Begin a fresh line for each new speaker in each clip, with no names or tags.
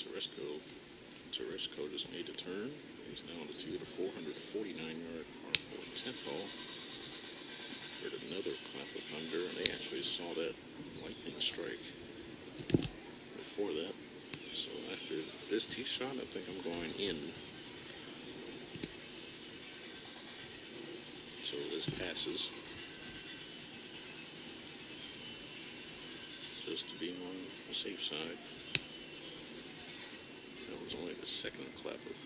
Tereshko, Tereshko just made a turn. He's now on the tee of the 449 yard par 4 10th hole. Heard another clap of thunder, and they actually saw that lightning strike before that. So after this tee shot, I think I'm going in. So this passes. Just to be on the safe side. That was only the second clap of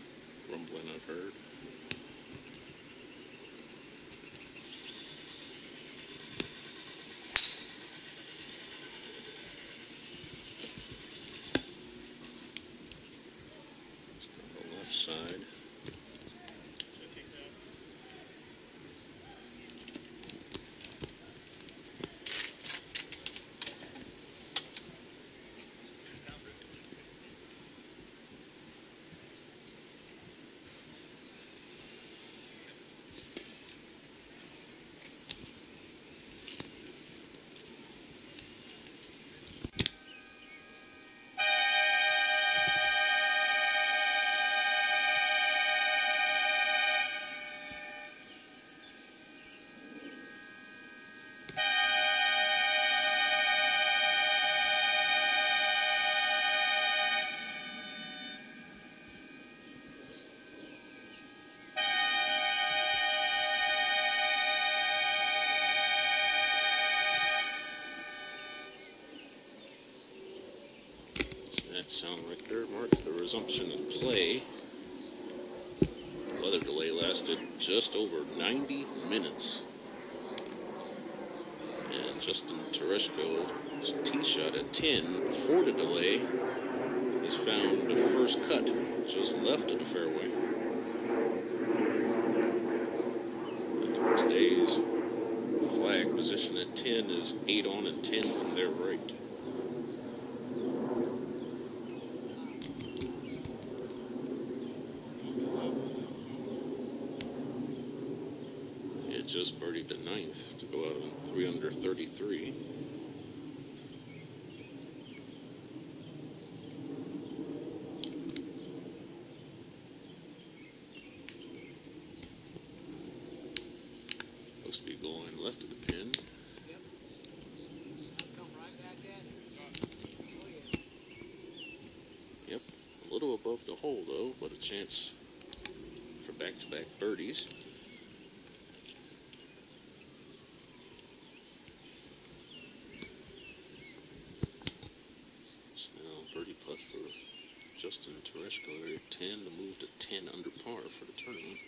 rumbling I've heard. That sound right there marks the resumption of play. The Weather delay lasted just over 90 minutes. And Justin Tereshko's tee shot at 10 before the delay. He's found the first cut just left of the fairway. And today's flag position at 10 is 8 on and 10 from their right. Just birdied the ninth to go out on 3 under 33. Looks be going left of the pin. Yep, a little above the hole though, but a chance for back-to-back birdies. So now birdie putt for Justin Tereshko there at 10 to move to 10 under par for the tournament.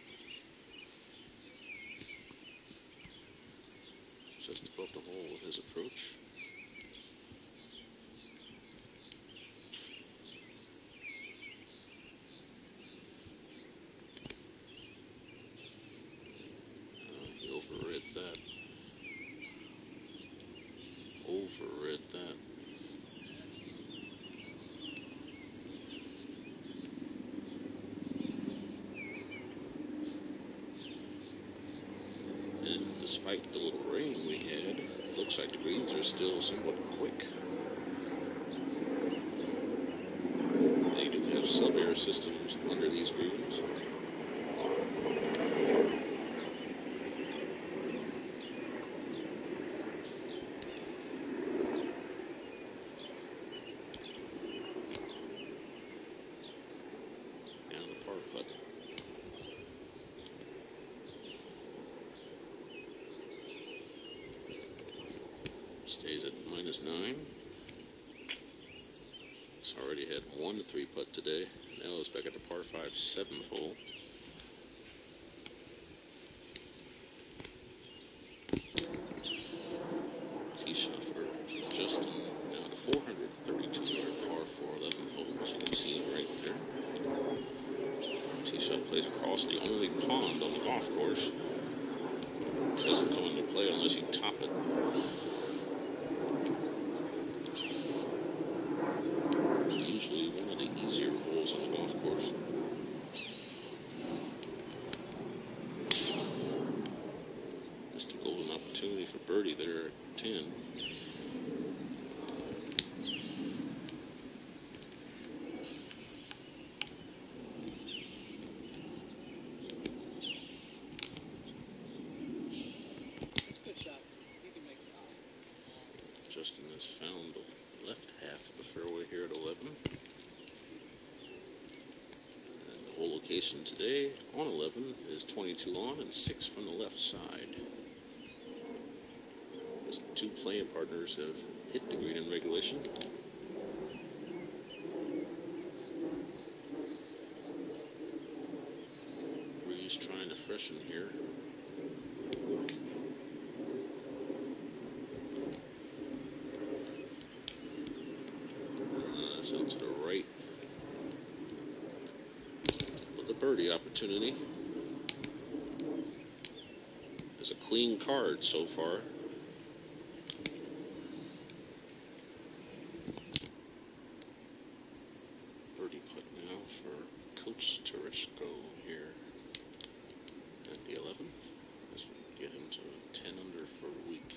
Just above the hole with his approach. Despite the little rain we had, looks like the greens are still somewhat quick. They do have sub-air systems under these greens. Now the par putt. Stays at minus nine. It's already had one three putt today. Now it's back at the par five seventh hole. Tee shot for Justin. Now the 432 yard par four 11th hole, as you can see right there. Tee shot plays across the only pond on the golf course. Doesn't come into play unless you top it. Usually one of the easier holes on the golf course. Missed a golden opportunity for birdie there at 10. Justin has found the left half of the fairway here at 11. And the hole location today on 11 is 22 on and 6 from the left side. The two playing partners have hit the green in regulation. Breeze trying to freshen here. Uh, so to the right. With the birdie opportunity. It's a clean card so far. Birdie putt now for Coach Tereshko here at the 11th. This would get him to 10 under for a week.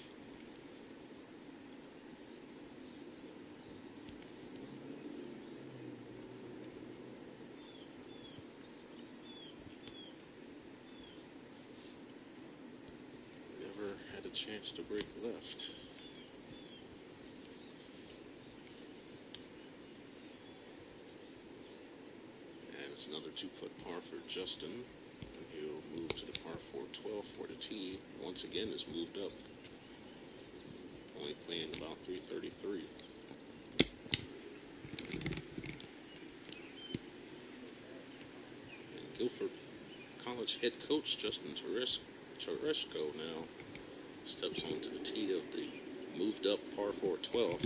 Never had a chance to break left. And it's another two putt par for Justin. And he'll move to the par 4 12 for the tee. Once again, is moved up. Only playing about 333. And Guilford College head coach Justin Teres- now steps onto the tee of the moved up par 4 12.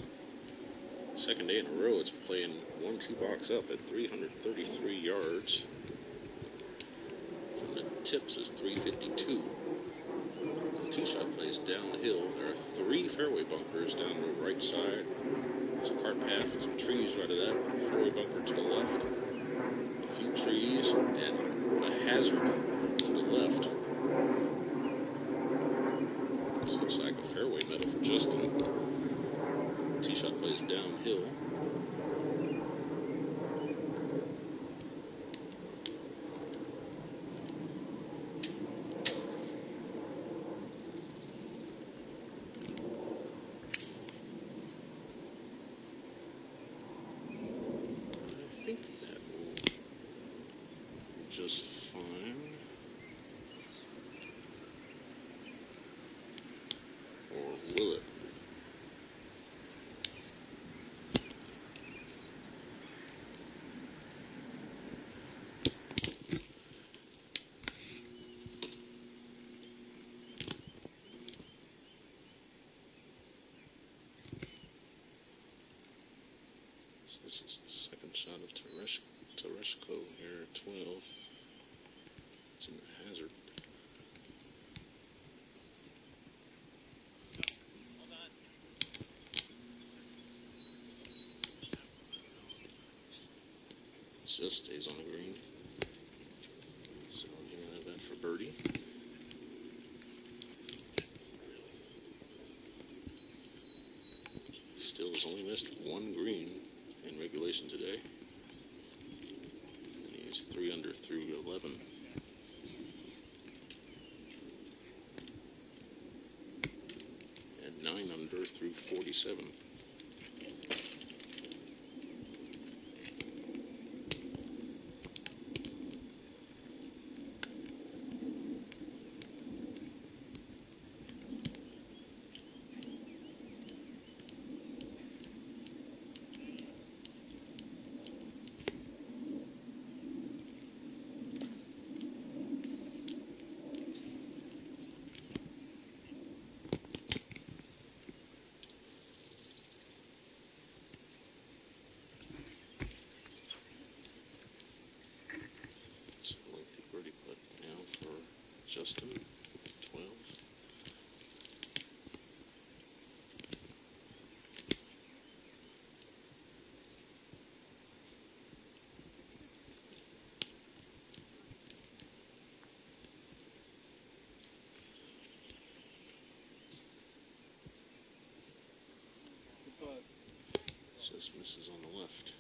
Second day in a row, it's playing one two box up at 333 yards. From the tips is 352. The two shot plays downhill. There are three fairway bunkers down the right side. There's a cart path and some trees right of that. Fairway bunker to the left. A few trees and a hazard to the left. Looks like a fairway meadow for Justin. T shot plays downhill. I think that will be just fine. Or will it? So this is the second shot of Teresh, Tereshko here at 12. It's in the hazard. It just stays on the green. So I'm gonna have that for birdie. Still has only missed one green in regulation today. And he's three under through 11. And nine under through 47. So lengthy birdie putt now for Justin, 12. Just misses on the left.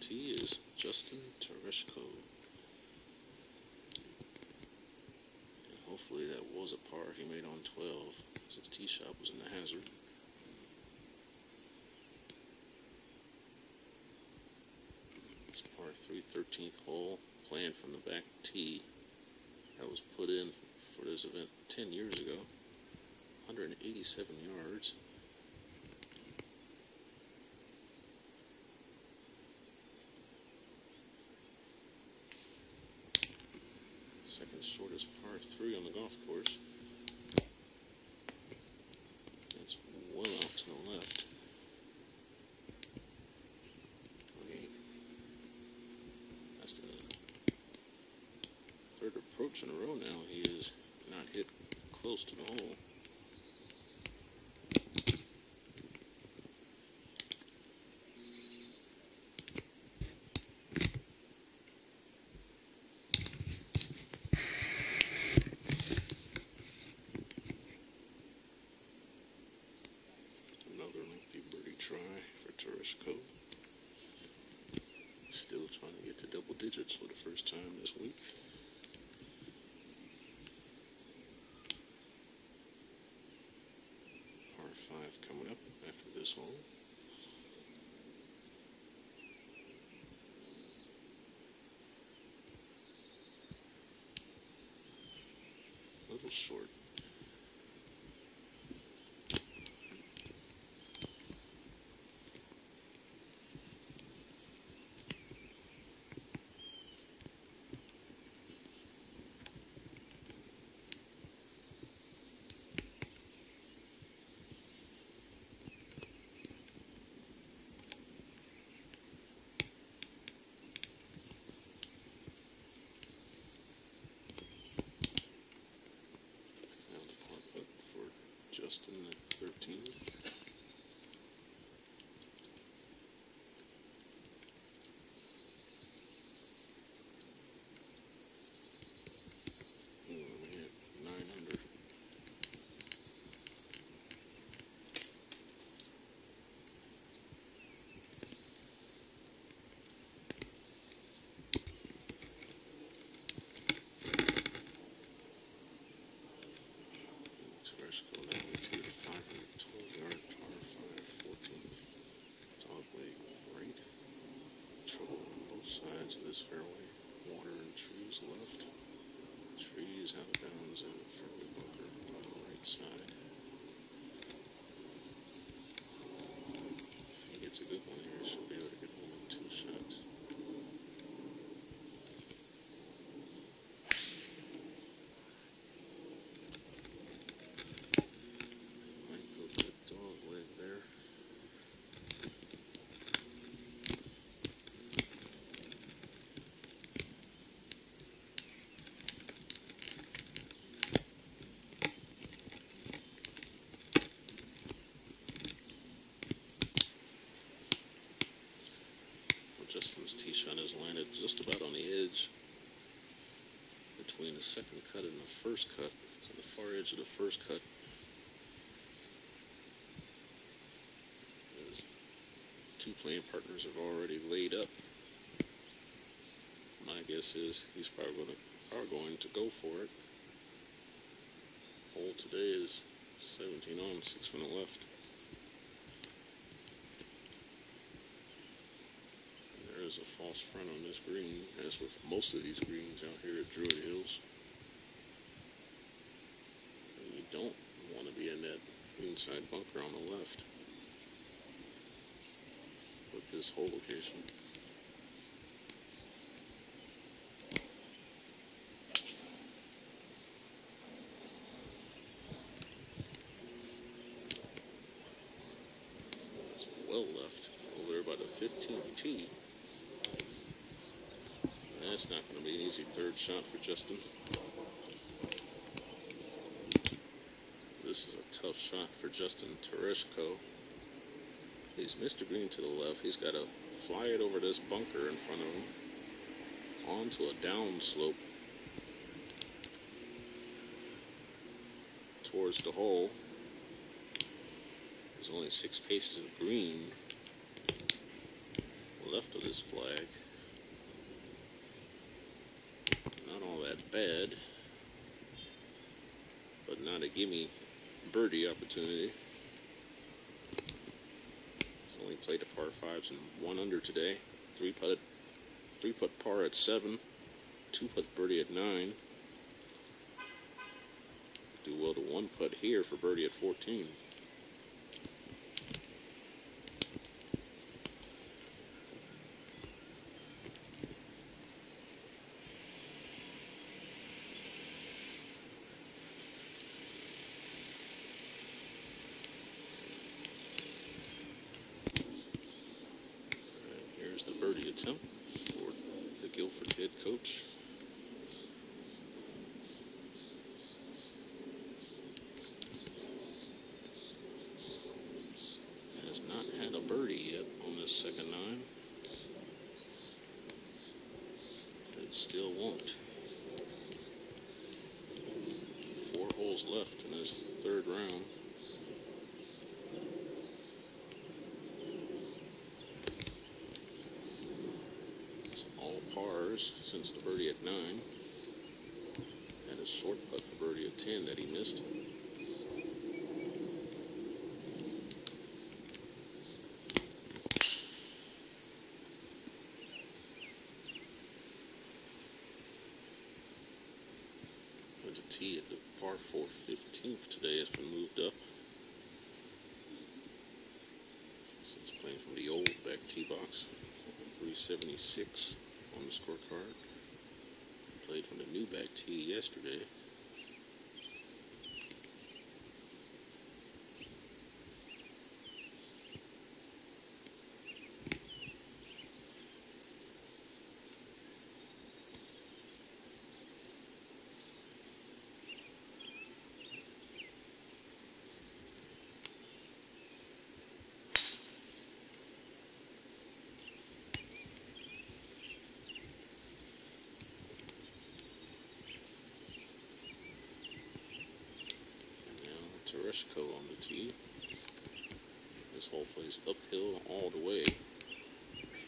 Tee is Justin Tereshko. And hopefully that was a par he made on 12. His tee shot was in the hazard. It's par 3, 13th hole, playing from the back tee. That was put in for this event 10 years ago. 187 yards. Second shortest par 3 on the golf course. That's well out to the left. 28. That's the third approach in a row now. He is not hit close to the hole. Another lengthy birdie try for Tereshko. Still trying to get to double digits for the first time this week. Par 5 coming up after this hole. A little short. Justin at 13. Ooh, man, nine under. Tereshko now with two to 512 yard par 5 14th. Dog leg right. Trouble on both sides of this fairway. Water and trees left. Trees out of bounds and fairway bunker on the right side. If he gets a good one here, be able to get one in two shots. Might go for the dog leg there. Well, Justin's tee shot has landed just about on the edge between the second cut and the first cut. So the far edge of the first cut two playing partners have already laid up. My guess is he's probably going to, are going to go for it. Hole today is 17 on, 6 minute left. And there is a false front on this green, as with most of these greens out here at Druid Hills. And you don't want to be in that inside bunker on the left with this hole location. Well left over there by the 15th tee. That's not going to be an easy third shot for Justin. This is a tough shot for Justin Tereshko. He's Mr. Green to the left. He's got to fly it over this bunker in front of him onto a down slope towards the hole. There's only six paces of green. left of this flag. Not all that bad, but not a gimme birdie opportunity. He's only played a par fives and one under today. Three putt, three putt par at seven, two putt birdie at nine. Do well to one putt here for birdie at 14. And here's the birdie attempt for the Guilford head coach. Has not had a birdie yet on this second nine. It still won't. Four holes left in his third round. It's all pars since the birdie at nine. And a short putt for birdie at 10 that he missed. 415th today has been moved up. So it's playing from the old back tee box. 376 on the scorecard. Played from the new back tee yesterday. Tereshko on the tee. This hole plays uphill all the way.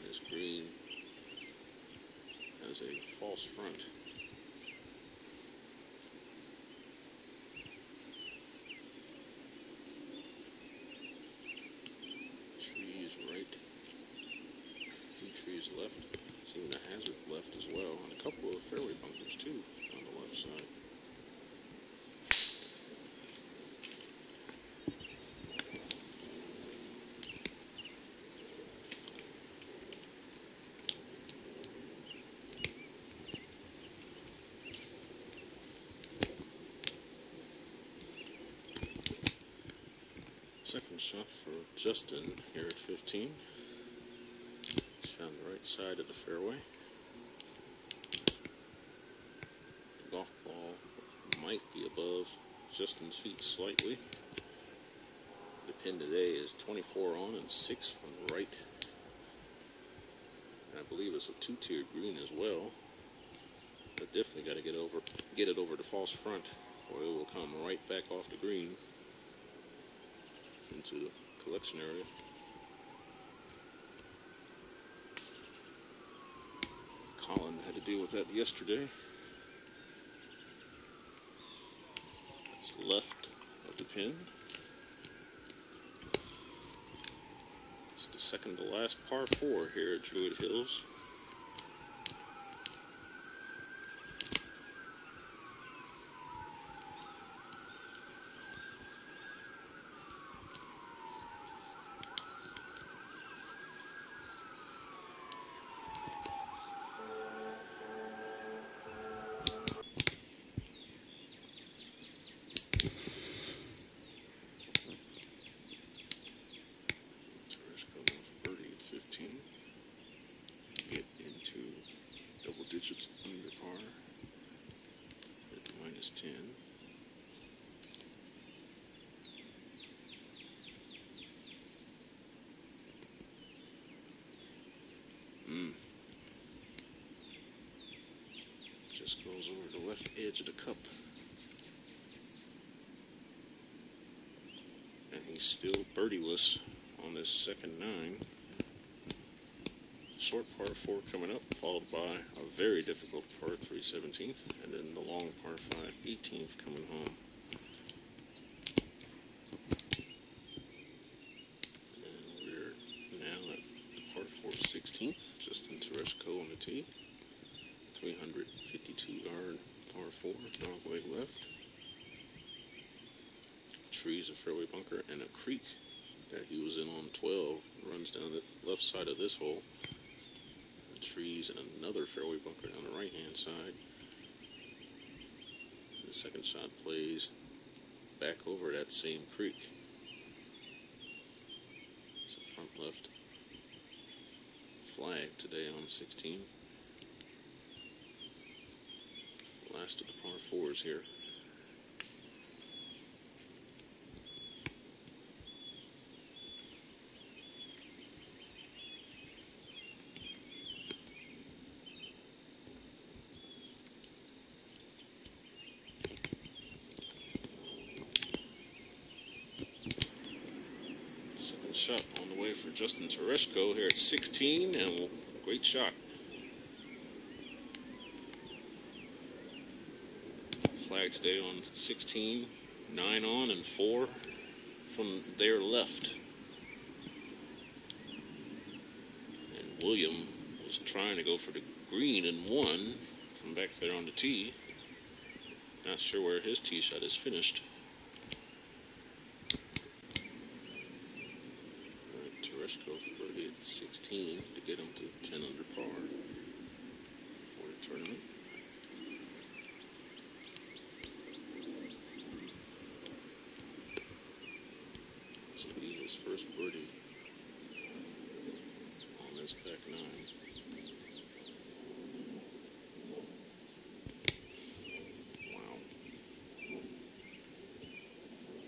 This green has a false front. Trees right. A few trees left. Even a hazard left as well. And a couple of fairway bunkers too on the left side. Second shot for Justin here at 15. He's found the right side of the fairway. The golf ball might be above Justin's feet slightly. The pin today is 24 on and 6 from the right. And I believe it's a two-tiered green as well. But definitely got to get over, get it over the false front, or it will come right back off the green into the collection area. Colin had to deal with that yesterday. That's left of the pin. It's the second to last par four here at Druid Hills. Tereshko going for birdie at 15. Get into double digits under par at minus 10. Mm. Goes over the left edge of the cup. And he's still birdieless on this second nine. short par four coming up, followed by a very difficult par three 17th, and then the long par five 18th coming home. And we're now at the par four 16th, Justin Tereshko on the tee. 352 yard par four, dog leg left. Trees, a fairway bunker, and a creek that he was in on 12 runs down the left side of this hole. The trees and another fairway bunker down the right hand side. The second shot plays back over that same creek. So front left flag today on 16. Last of the par fours here. Second shot on the way for Justin Tereshko here at 16, and great shot. Flag today on 16, 9 on and 4 from their left. And William was trying to go for the green and one from back there on the tee. Not sure where his tee shot is finished. Tereshko for birdie at 16 to get him to 10 under par for the tournament. So he his first birdie on this back nine. Wow.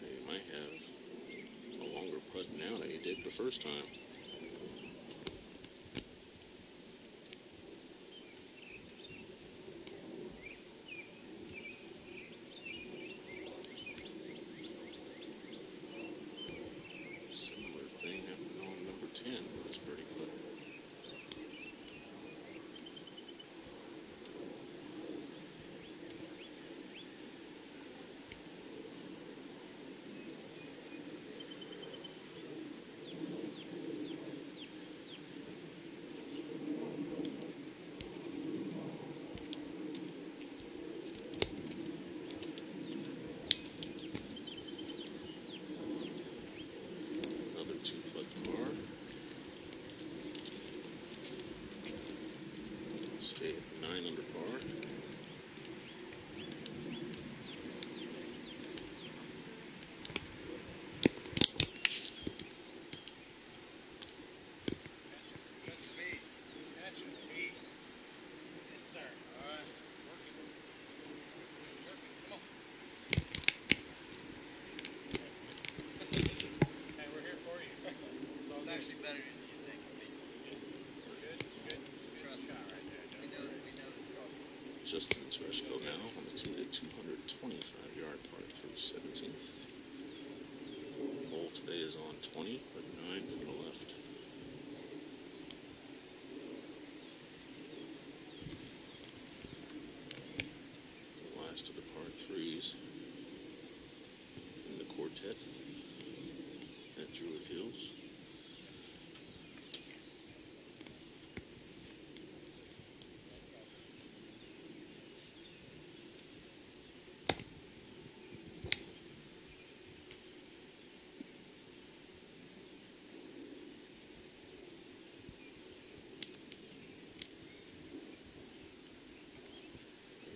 He might have a longer putt now than he did the first time. Stay at nine under par.
Catch the base. Catch the base. Yes, sir. All right. Working. Working. Come on. Hey, we're here for you. It's actually better than you think. Good, good. Trust shot right there. We know, we know this goal.
Justin Tereshko now on the tee at 225 yard par 3 17th. Hole today is on 20, but 9 from the left. The last of the par 3s in the quartet at Druid Hills.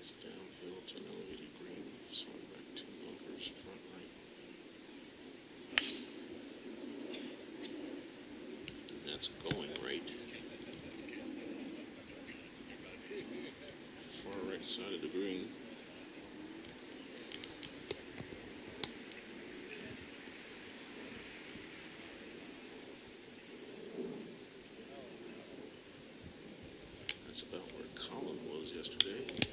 It's downhill to an elevated green, swing back two bunkers, front right. And that's going right. Far right side of the green. That's about where Colin was yesterday.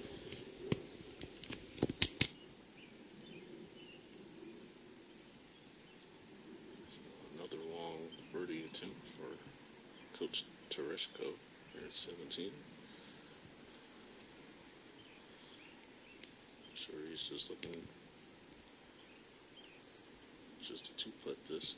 Tereshko at 17. Sure, he's just looking just to two-putt this.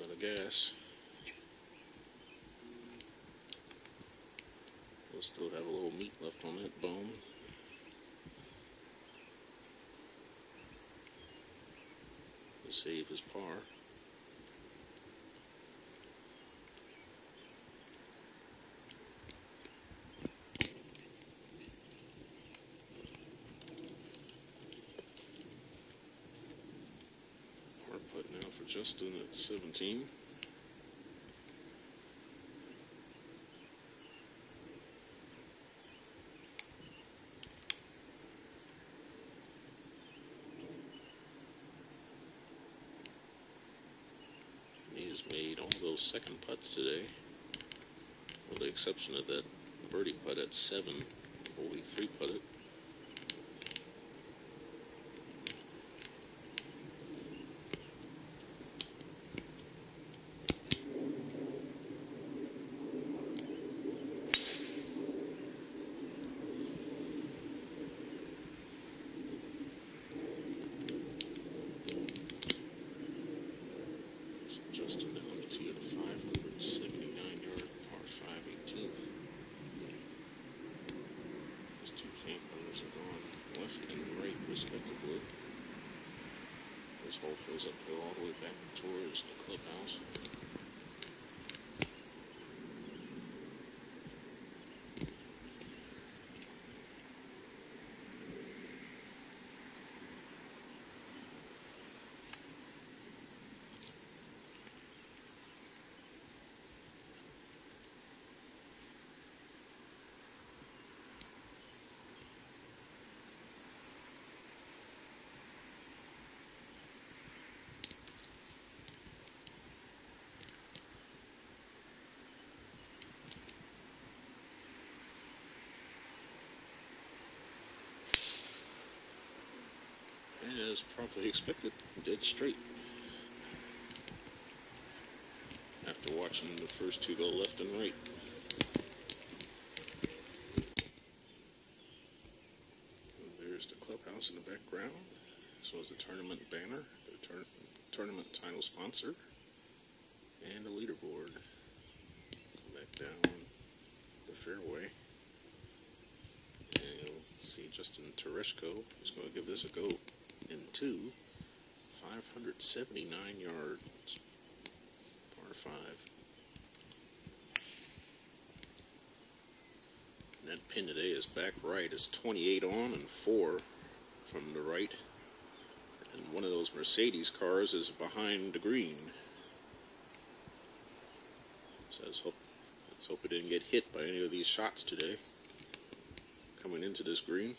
Out of gas. We'll still have a little meat left on that bone. To save his par. Par putt now for Justin at 17. He's made all those second putts today, with the exception of that birdie putt at seven, only three putted. So Justin down the tee at a 579 yard par 5 18th. These two camp runners are gone left and right respectively. This hole goes uphill all the way back towards the clubhouse. And as probably expected, dead straight. After watching the first two go left and right. There's the clubhouse in the background. as well as the tournament banner, the tour- tournament title sponsor, and the leaderboard. Come back down the fairway. And you'll see Justin Tereshko is going to give this a go in two, 579 yards, par five. And that pin today is back right. It's 28 on and four from the right. And one of those Mercedes cars is behind the green. So let's hope, let's hope it didn't get hit by any of these shots today coming into this green.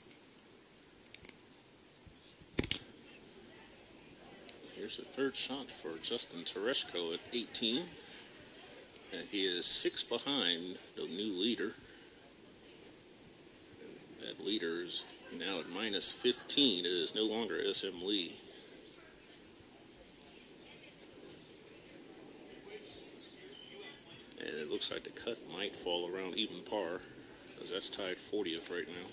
Here's the third shot for Justin Tereshko at 18. And he is six behind the new leader. And that leader is now at minus 15. It is no longer SM Lee. And it looks like the cut might fall around even par, because that's tied 40th right. Now,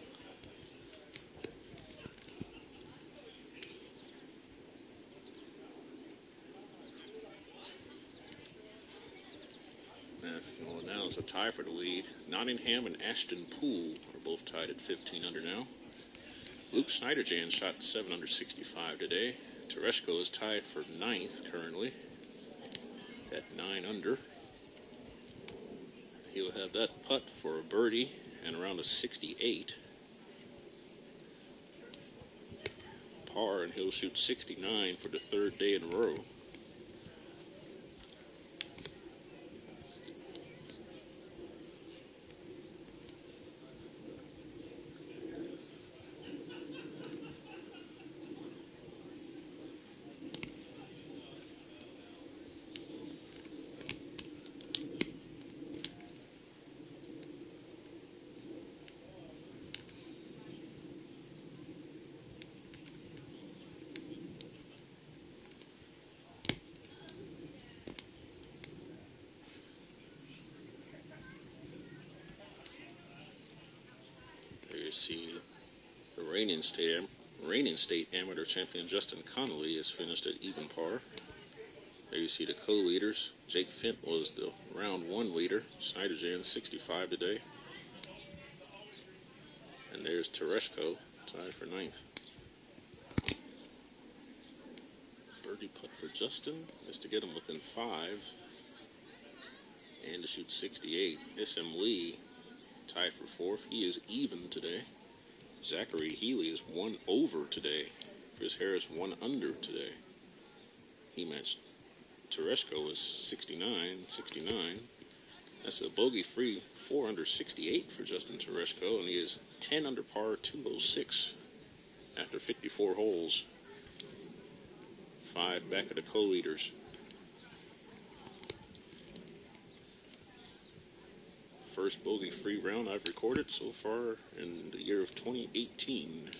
well, now it's a tie for the lead. Nottingham and Ashton Poole are both tied at 15 under now. Luke Schniederjans shot 7 under 65 today. Tereshko is tied for ninth currently at 9 under. He'll have that putt for a birdie and around a 68. Par, and he'll shoot 69 for the third day in a row. See the reigning state, reigning state amateur champion Justin Connolly is finished at even par. There you see the co-leaders. Jake Fint was the round one leader. Schniederjans 65 today. And there's Tereshko tied for ninth. Birdie putt for Justin is to get him within five and to shoot 68. SM Lee tied for fourth. He is even today. Zachary Healy is one over today. Chris Harris one under today. He matched Tereshko is 69, 69. That's a bogey free 4 under 68 for Justin Tereshko, and he is 10 under par 206 after 54 holes. Five back of the co First bogey free round I've recorded so far in the year of 2018.